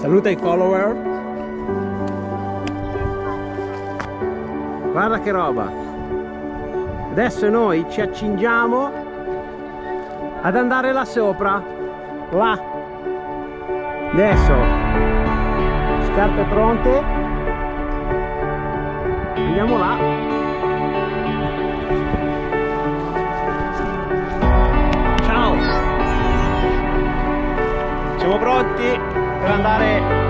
Saluta i follower. Guarda che roba. Adesso noi ci accingiamo ad andare là sopra. Là. Adesso. Scarpe pronte. Andiamo là. Ciao. Siamo pronti Grandare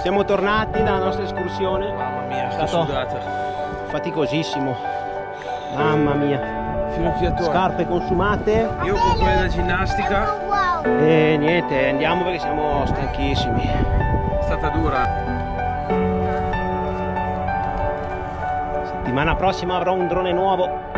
Siamo tornati dalla nostra escursione. Mamma mia, Stato- sudata. Faticosissimo. Mamma mia. Scarpe consumate. Io con quelle da ginnastica. E niente, andiamo perché siamo stanchissimi. è stata dura. Settimana prossima avrò un drone nuovo.